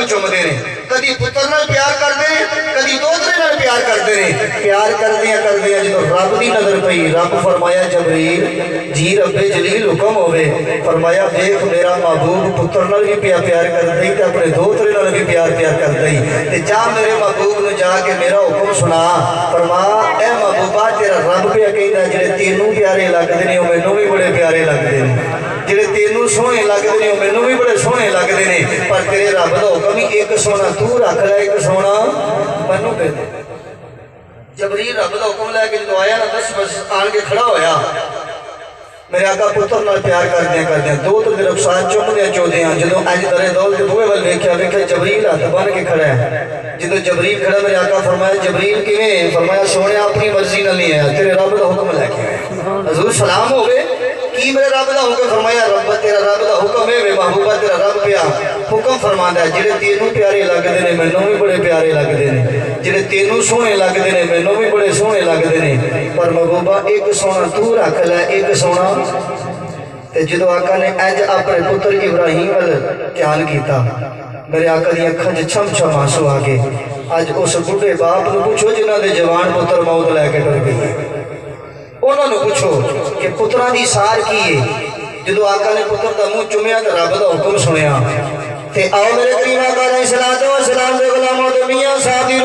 ਮੂੰਹ ਚੁੰਮਦੇ ਨੇ ਕਦੀ ਪੁੱਤਰ ਨਾਲ ਪਿਆਰ ਕਰਦੇ ਨੇ ਕਦੀ ਦੋਤਰੇ ਨਾਲ ਪਿਆਰ ਕਰਦੇ ਨੇ ਪਿਆਰ ਕਰਦੇ ਆ ਕਰਦੇ ਆ ਜਦੋਂ ਰੱਬ ਦੀ ਨਜ਼ਰ ਪਈ ਰੱਬ ਫਰਮਾਇਆ ਜਬਰੀਲ ਜੀ ਰੱਬੇ ਜਲੀਲ ਹੁਕਮ ਹੋਵੇ ਫਰਮਾਇਆ ਦੇਖ ਮੇਰਾ ਮਾਬੂਬ ਪੁੱਤਰ ਨਾਲ ਵੀ ਪਿਆ ਪਿਆਰ ਕਰਦਾ ਹੀ ਤੇ ਆਪਣੇ ਦੋਤਰੇ ਨਾਲ ਵੀ ਪਿਆਰ ਪਿਆਰ ਕਰਦਾ ਹੀ ਤੇ ਜਾ ਮੇਰੇ ਮਾਬੂਬ ਨੂੰ ਜਾ ਕੇ ਮੇਰਾ ਹੁਕਮ ਸੁਣਾ ਫਰਮਾ ਐ ਮਾਬੂਬਾ ਤੇਰਾ ਰੱਬ ਪਿਆ ਕਹਿੰਦਾ ਜਿਹੜੇ ਤੈਨੂੰ ਪਿਆਰੇ ਲੱਗਦੇ ਨੇ ਉਹ ਮੈਨੂੰ ਵੀ ਬੜੇ ਪਿਆਰੇ ਲੱਗਦੇ ਨੇ ਜਿਹੜੇ ਸੋਹਣੇ ਲੱਗਦੇ ਨੇ ਉਹ ਮੈਨੂੰ ਵੀ ਬੜੇ ਸੋਹਣੇ ਲੱਗਦੇ ਨੇ ਪਰ ਤੇਰੇ ਰੱਬ ਦਾ ਹੁਕਮ ਹੀ ਇੱਕ ਸੋਹਣਾ ਤੂੰ ਰੱਖ ਲੈ ਇੱਕ ਸੋਹਣਾ ਮੈਨੂੰ ਦੇ ਦੇ ਜਬਰੀਲ ਰੱਬ ਦਾ ਹੁਕਮ ਲੈ ਕੇ ਜਦੋਂ ਆਇਆ ਨਾ ਦਸ ਬਸ ਆਣ ਕੇ ਖੜਾ ਹੋਇਆ ਮੇਰੇ ਆਕਾ ਪੁੱਤਰ ਨਾਲ ਪਿਆਰ ਕਰਦਿਆਂ ਕਰਦਿਆਂ ਦੋ ਤੋਂ ਮੇਰੇ ਰੁਖਸਾਰ ਚੁੰਮਦਿਆਂ ਚੋਦਿਆਂ ਜਦੋਂ ਅੱਜ ਦਰੇ ਦੌਲ ਦੇ ਬੂਹੇ ਵੱਲ ਵੇਖਿਆ ਵੇਖਿਆ ਜਬਰੀਲ ਹੱਥ ਬੰਨ ਕੇ ਖੜਾ ਹੈ ਜਦੋਂ ਜਬਰੀਲ ਖੜਾ ਮੇਰੇ ਆਕਾ ਫਰਮਾਇਆ ਜਬਰੀਲ ਕਿਵੇਂ ਫਰਮਾਇਆ ਸੋਹਣਿਆ ਆਪਣੀ ਮਰਜ਼ੀ ਨਾਲ ਨਹੀਂ ਆਇਆ ਤੇਰੇ ਰੱਬ ਦਾ ਹੁਕਮ ਲੈ ਕੇ ਆਇਆ ਹਜ਼ੂਰ ਸਲਾਮ ਹੋਵੇ ई मेरा रब का हुक्म फरमाया, रब तेरा रब का हुक्म है वे महबूबा तेरा रब पिया। हुक्म फरमा है, जेड़े तेनू प्यारे लगते हैं मैनों भी बड़े प्यारे लगते हैं जेड़े तेनू सोहने लगते हैं मैनों भी बड़े सोहने लगते हैं पर महबूबा, एक सोना तू रख ले, एक सोना। तो जो आका ने अज अपने पुत्र इब्राहिम वाल ध्यान किया मेरे आका दखा च छम छम आँसू आ गए अज उस बुढ़े बाप को पूछो जिन्होंने जवान पुत्र मौत लैके डर गई ਉਹਨਾਂ ਨੂੰ ਪੁੱਛੋ ਕਿ ਪੁੱਤਰਾਂ ਦੀ ਸਾਰ ਕੀ ਹੈ ਜਦੋਂ ਆਕਾ ਨੇ ਪੁੱਤਰ ਦਾ ਮੂੰਹ ਚੁੰਮਿਆ ਤੇ ਰੱਬ ਦਾ ਹੁਕਮ ਸੁਣਿਆ ਤੇ ਆਓ ਮੇਰੇ ਕਰੀਮ ਆਕਾ ਨੇ ਸਲਾਤੋ ਸਲਾਮ ਦੇ ਗੁਲਾਮੋਂ ਤੇ ਮੀਆਂ ਸਾਹਿਬ ਦੀ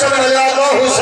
सल्लल्लाहु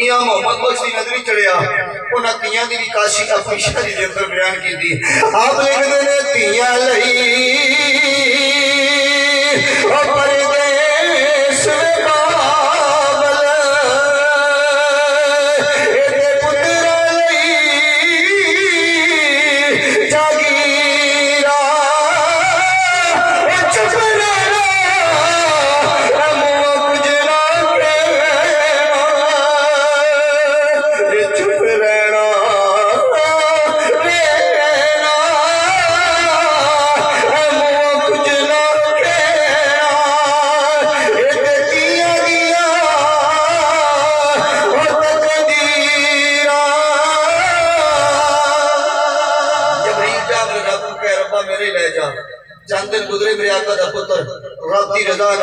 मियाँ मोहम्मद बख्शी नजरी चढ़िया उन्हें तिया की काशी अपनी शादी के अंदर बयान की आप लिखते ने तिया लई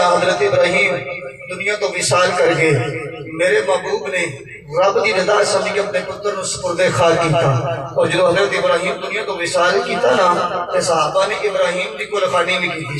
हज़रत इब्राहिम, दुनिया तो विशाल मेरे महबूब ने रब की रजा अपने किया। और इब्राहिम दुनिया तो विशाल किया ना तो इब्राहिम की भी की थी।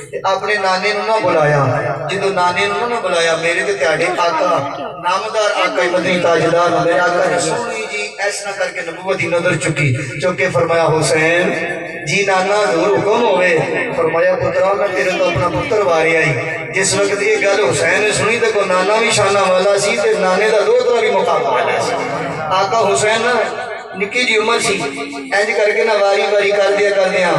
ਆਪਣੇ ਨਾਨੇ ਨੂੰ ਨਾ ਬੁਲਾਇਆ ਜਦੋਂ ਨਾਨੇ ਨੂੰ ਨਾ ਬੁਲਾਇਆ ਮੇਰੇ ਤੇ ਤੁਹਾਡੇ ਆਕਾ ਨਾਮਦਾਰ ਆਕਾ ਮਦਨੀ ਤਾਜਦਾਰ ਮੇਰੇ ਆਕਾ ਨੇ ਸੋਹਣੀ ਜੀ ਐਸਾ ਕਰਕੇ ਨਬੂਵਤ ਦੀ ਨਜ਼ਰ ਚੁੱਕੀ ਚੁੱਕ ਕੇ ਫਰਮਾਇਆ ਹੁਸੈਨ ਜੀ ਨਾਨਾ ਜ਼ਰੂਰ ਹੁਕਮ ਹੋਵੇ ਫਰਮਾਇਆ ਪੁੱਤਰਾ ਮੈਂ ਤੇਰੇ ਤੋਂ ਆਪਣਾ ਪੁੱਤਰ ਵਾਰਿਆ ਹੀ ਜਿਸ ਵਕਤ ਇਹ ਗੱਲ ਹੁਸੈਨ ਨੇ ਸੁਣੀ ਤੇ ਕੋ ਨਾਨਾ ਵੀ ਸ਼ਾਨਾ ਵਾਲਾ ਸੀ ਤੇ ਨਾਨੇ ਦਾ ਦੋਤਰਾ ਵੀ ਮੁਕਾਮ ਵਾਲਾ ਸੀ ਆਕਾ ਹੁਸੈਨ ਨਾ ਨਿੱਕੀ ਜੀ ਉਮਰ ਸੀ ਇੰਜ ਕਰਕੇ ਨਾ ਵਾਰੀ ਵਾਰੀ ਕਰਦਿਆਂ ਕਰਦਿਆਂ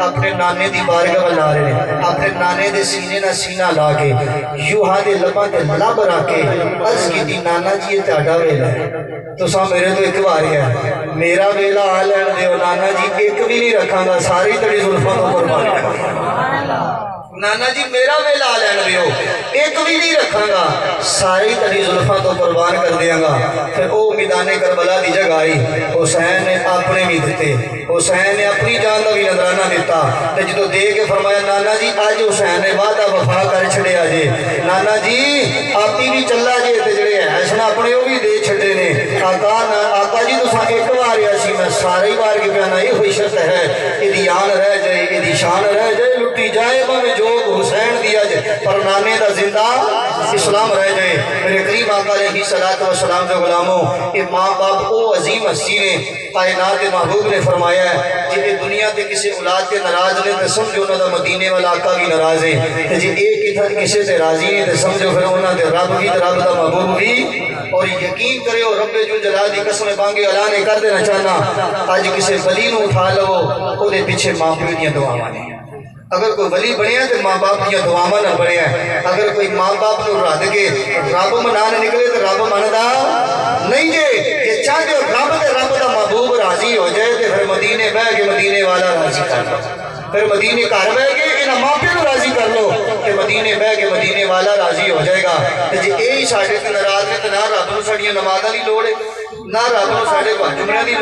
ਆਪਣੇ ਨਾਨੇ ਦੀ ਬਾਰਗਾਹ ਵੱਲ ਆ ਰਹੇ ਨੇ ਆਪਣੇ ਨਾਨੇ ਦੇ ਸੀਨੇ ਨਾਲ ਸੀਨਾ ਲਾ ਕੇ ਯੂਹਾ ਦੇ ਲੱਭਾਂ ਤੇ ਲੱਭ ਰੱਖ ਕੇ ਅਰਜ਼ ਕੀਤੀ ਨਾਨਾ ਜੀ ਇਹ ਤੁਹਾਡਾ ਵੇਲਾ ਹੈ ਤੁਸੀਂ ਮੇਰੇ ਤੋਂ ਇੱਕ ਵਾਰ ਹੈ ਮੇਰਾ ਵੇਲਾ ਆ ਲੈਣ ਦਿਓ ਨਾਨਾ ਜੀ ਇੱਕ ਵੀ ਨਹੀਂ ਰੱਖਾਂਗਾ ਸਾਰੀ ਤੇਰੀ ਜ਼ੁਲਫਾਂ ਤੋਂ ਕੁਰਬਾਨ नाना जी, मेरा वे ला लैन रहे एक भी नहीं रखागा। सारी तरी जुल्फा तो कुरबान कर देंगा फिर वह मैदाने करबला की जगह आई। हुसैन ने अपने भी दिते। हुसैन ने अपनी जान का भी नजराना दिता। तो जो दे के फरमाया, नाना जी अज हुसैन ने वादा वफा कर छड़िया जे। नाना जी, आप ही भी चला जे तो जे है अपने वो भी दे छे ने। आका आका जी तो सा एक सारे बार की ही खुशत है। यदि आन रह जाए यदि शान रह जाए, लुटी जाए, भावे जोग हुसैन दिया जाए पर नामे का ज़िंदा इस्लाम रह जाए। मेरे करीब आका सलाम के गुलामों के माँ बाप वो अजीम हस्ती ने कायनात के महबूब ने फरमाया है, जिन्हें दुनिया के किसी औलाद के नाराज़ ने तो समझो उन्होंने मदीने वाला आका भी नाराज़ है। तो जे, एक इधर किसी से राज़ी है तो समझो फिर उन्होंने रब भी रब का महबूब भी, और यकीन करो रबे जो जला दी कसम बांगे अला ने कर देना चाहना अज किसी बली उठा लवो वो पिछे माँ प्यो दुआ ने अगर कोई वली बनया तो माँ बाप दिया दुआव ना बनया अगर कोई माँ बाप को रद के रब मना निकले तो रब मनता नहीं जे जे चाहते हो रब ते रब का महबूब राज़ी हो जाए तो फिर मदीने बह के मदीने वाला राज़ी कर लो। फिर मदीने घर बह के इन्हें माँ प्यो राज़ी कर लो। कि मदीने बह के मदीने वाला राज़ी हो जाएगा। तो जे, यही साढ़े ते नाराज़ ने तो ना रब न साड़ियाँ नमाज़ां की लोड़ है। ना रब की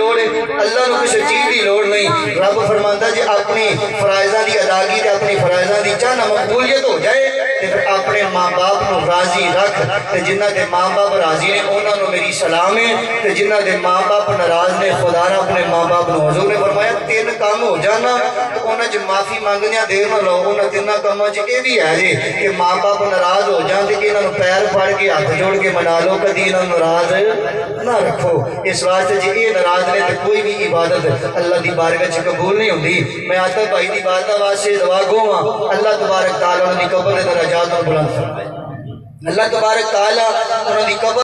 अल्लाह किसी चीज़ की लड़ नहीं। रब फरमा जी अपनी फरायजा की अदागी अपनी फरायजा की चाह मकबूलियत हो जाए ਤੇ ਫਿਰ ਆਪਣੇ ਮਾਂ-ਬਾਪ ਨੂੰ ਰਾਜ਼ੀ ਰੱਖ ਤੇ ਜਿਨ੍ਹਾਂ ਦੇ ਮਾਂ-ਬਾਪ ਰਾਜ਼ੀ ਨੇ ਉਹਨਾਂ ਨੂੰ ਮੇਰੀ ਸਲਾਮ ਹੈ ਤੇ ਜਿਨ੍ਹਾਂ ਦੇ ਮਾਂ-ਬਾਪ ਨਾਰਾਜ਼ ਨੇ ਖੁਦਾ ਨੇ ਆਪਣੇ ਮਾਂ-ਬਾਪ ਨੂੰ ਹਜ਼ੂਰ ਨੇ ਫਰਮਾਇਆ ਤਿੰਨ ਕੰਮ ਹੋ ਜਾਣਾ ਤੇ ਉਹਨਾਂ 'ਚ ਮਾਫੀ ਮੰਗਦਿਆਂ ਦੇਰ ਨਾ ਲਾਓ ਉਹਨਾਂ ਤਿੰਨਾਂ ਕੰਮਾਂ 'ਚ ਇਹ ਵੀ ਹੈ ਜੀ ਕਿ ਮਾਂ-ਬਾਪ ਨਾਰਾਜ਼ ਹੋ ਜਾਣ ਤੇ ਇਹਨਾਂ ਨੂੰ ਪੈਰ ਫੜ ਕੇ ਹੱਥ ਜੋੜ ਕੇ ਮਨਾ ਲਓ ਕਦੀ ਇਹਨਾਂ ਨੂੰ ਨਾਰਾਜ਼ ਨਾ ਰੱਖੋ ਇਸ ਵਾਸਤੇ ਜੇ ਇਹ ਨਾਰਾਜ਼ ਨੇ ਤੇ ਕੋਈ ਵੀ ਇਬਾਦਤ ਅੱਲਾ ਦੀ ਬਾਰਗਾਹ 'ਚ ਕਬੂਲ ਨਹੀਂ ਹੁੰਦੀ ਮੈਂ ਆਤਾ ਭਾਈ ਦੀ ਇਬਾਦਤ ਵਾਸਤੇ ਦੁਆ ਗੋਵਾਂ ਅੱਲਾ ਤਬਾਰਕ ਤਾਲਾ ਉਹਨਾਂ ਦੀ ਕਬਰ ਦੇ मजाज और बुलंद फरमाए अल्लाह तबारक ताला उन्होंने कबर